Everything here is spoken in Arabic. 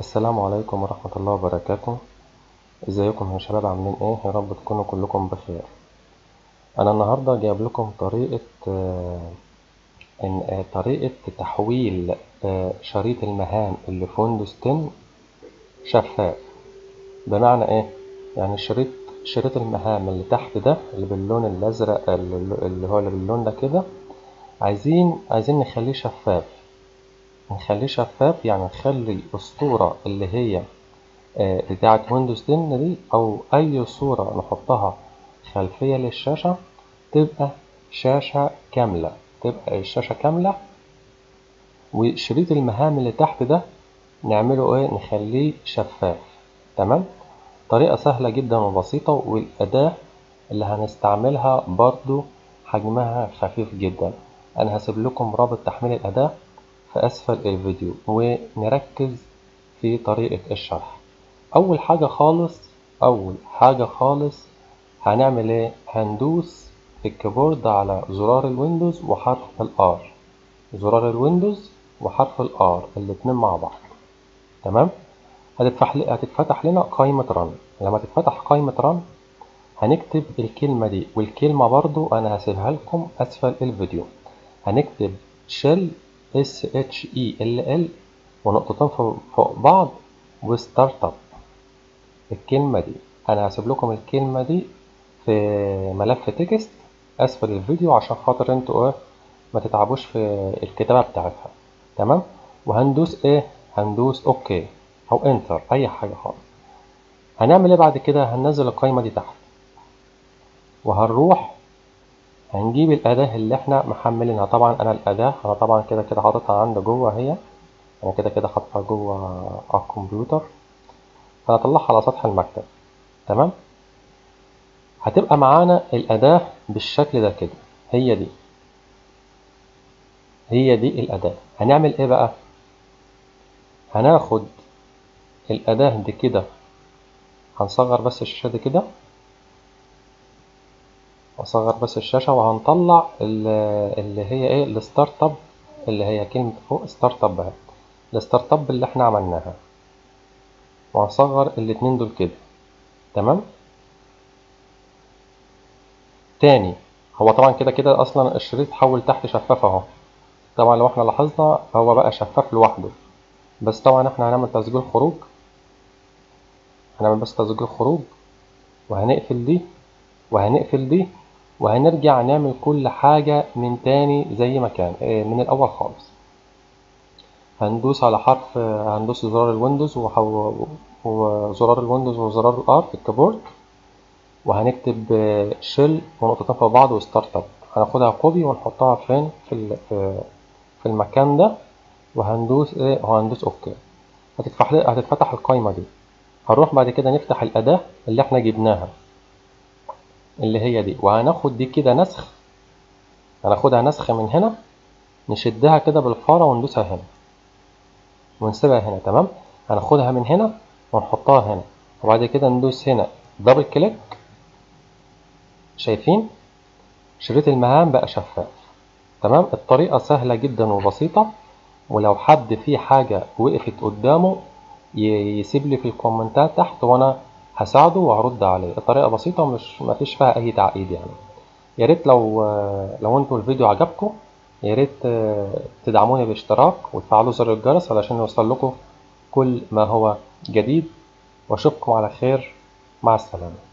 السلام عليكم ورحمة الله وبركاته. إزيكم يا شباب؟ عاملين إيه؟ يا رب تكونوا كلكم بخير. أنا النهاردة جايب لكم طريقة آه، آه، طريقة تحويل آه، شريط المهام اللي في ويندوز 10 شفاف. بمعنى إيه؟ يعني الشريط شريط المهام اللي تحت ده اللي باللون الازرق اللي هو اللي باللون ده كده عايزين عايزين نخليه شفاف. نخليه شفاف يعني نخلي الصورة اللي هي آه، بتاعة ويندوز 10 دي أو أي صورة نحطها خلفية للشاشة تبقى شاشة كاملة. تبقى الشاشة كاملة. وشريط المهام اللي تحت ده نعمله إيه؟ نخليه شفاف. تمام؟ طريقة سهلة جدا وبسيطة والأداة اللي هنستعملها برضو حجمها خفيف جدا. أنا هسيب لكم رابط تحميل الأداة. في أسفل الفيديو. ونركز في طريقة الشرح. أول حاجة خالص أول حاجة خالص هنعمل إيه؟ هندوس في ال keyboard على زرار الويندوز وحرف الآر زرار الويندوز وحرف الآر الاتنين مع بعض. تمام؟ هتتفتح هتتفتح لنا قائمة Run لما تتفتح قائمة Run هنكتب الكلمة دي. والكلمة برضو أنا هسيبها لكم. أسفل الفيديو. هنكتب shell S H E L L ونقطتين فوق بعض و startup الكلمة دي أنا هسيب لكم الكلمة دي في ملف text أسفل الفيديو عشان خاطر أنتوا إيه ما تتعبوش في الكتابة بتاعتها. تمام؟ وهندوس إيه؟ هندوس OK أو Enter أي حاجة خالص. هنعمل إيه بعد كده؟ هننزل القائمة دي تحت. وهنروح هنجيب الأداة اللي إحنا محملينها. طبعا أنا الأداة أنا طبعا كده كده حاططها عندي جوه هي. أنا كده كده حاططها جوه الكمبيوتر هنطلعها على سطح المكتب. تمام؟ هتبقى معانا الأداة بالشكل ده كده. هي دي. هي دي الأداة. هنعمل إيه بقى؟ هناخد الأداة دي كده. هنصغر بس الشاشة دي كده. اصغر بس الشاشة وهنطلع اللي هي إيه ال startup اللي هي كلمة فوق startup اهي ال startup اللي إحنا عملناها. وهنصغر الاتنين دول كده. تمام؟ تاني. هو طبعا كده كده أصلا الشريط حول تحت شفاف أهو. طبعا لو إحنا لاحظنا هو بقى شفاف لوحده. بس طبعا إحنا هنعمل تسجيل خروج. هنعمل بس تسجيل خروج. وهنقفل دي. وهنقفل دي. وهنرجع نعمل كل حاجة من تاني زي ما كان من الأول خالص. هندوس على حرف هندوس زرار الويندوز وزرار الويندوز وزرار الآر في الكيبورد. وهنكتب shell ونقطتين فوق بعض و startup هناخدها copy ونحطها فين؟ في في المكان ده. وهندوس إيه وهندوس OK. هتتفتح هتتفتح القايمة دي. هنروح بعد كده نفتح الأداة اللي إحنا جبناها. اللي هي دي. وهناخد دي كده نسخ. هناخدها نسخ من هنا نشدها كده بالفارة وندوسها هنا. ونسيبها هنا تمام؟ هناخدها من هنا ونحطها هنا. وبعد كده ندوس هنا. double click شايفين؟ شريط المهام بقى شفاف. تمام؟ الطريقة سهلة جدا وبسيطة. ولو حد فيه حاجة وقفت قدامه يسيب لي في الكومنتات تحت وأنا هساعده وهرد عليه. الطريقة بسيطة ومش مفيش فيها أي تعقيد يعني. يا ريت لو لو أنتوا الفيديو عجبكم يا ريت تدعموني باشتراك وتفعلوا زر الجرس علشان يوصل لكم كل ما هو جديد. وأشوفكم على خير. مع السلامة.